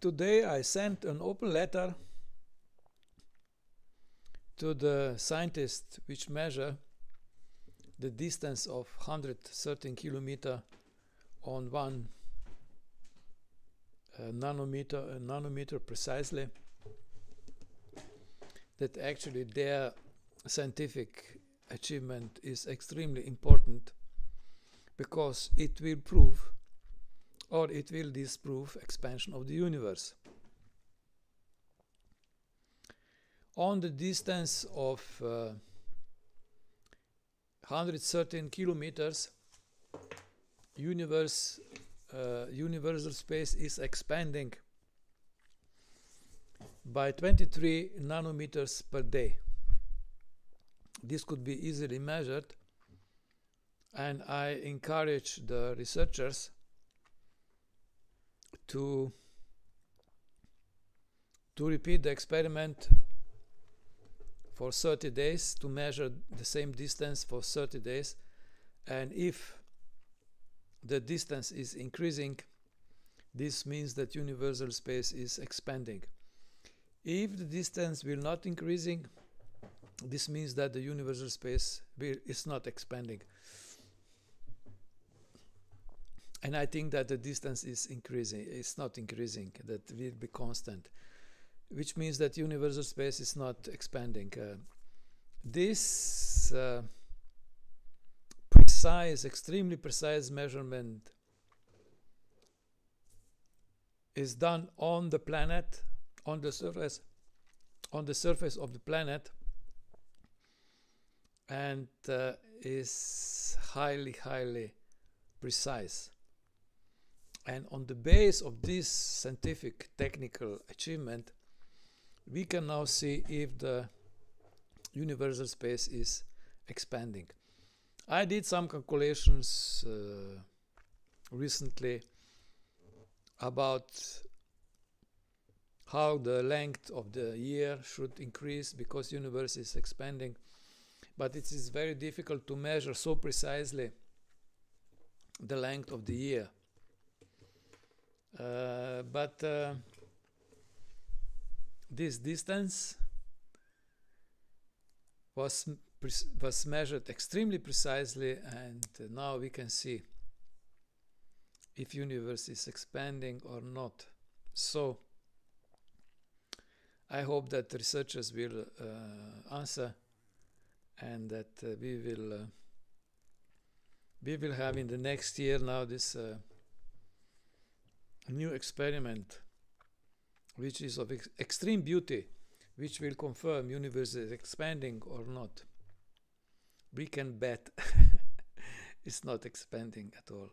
today I sent an open letter to the scientists which measure the distance of 113 kilometer on one uh, nanometer, a nanometer precisely, that actually their scientific achievement is extremely important because it will prove or it will disprove expansion of the universe. On the distance of uh, 113 kilometers, universe, uh, universal space is expanding by 23 nanometers per day. This could be easily measured and I encourage the researchers to to repeat the experiment for 30 days to measure the same distance for 30 days. And if the distance is increasing this means that universal space is expanding. If the distance will not increasing this means that the universal space will, is not expanding and I think that the distance is increasing. It's not increasing. That will be constant, which means that universal space is not expanding. Uh, this uh, precise, extremely precise measurement is done on the planet, on the surface, on the surface of the planet, and uh, is highly, highly precise. And on the base of this scientific technical achievement, we can now see if the universal space is expanding. I did some calculations uh, recently about how the length of the year should increase because universe is expanding but it is very difficult to measure so precisely the length of the year uh, but uh, this distance was was measured extremely precisely and uh, now we can see if universe is expanding or not. So I hope that researchers will uh, answer and that uh, we will we will have in the next year now this new experiment which is of ex extreme beauty which will confirm universe is expanding or not. We can bet it's not expanding at all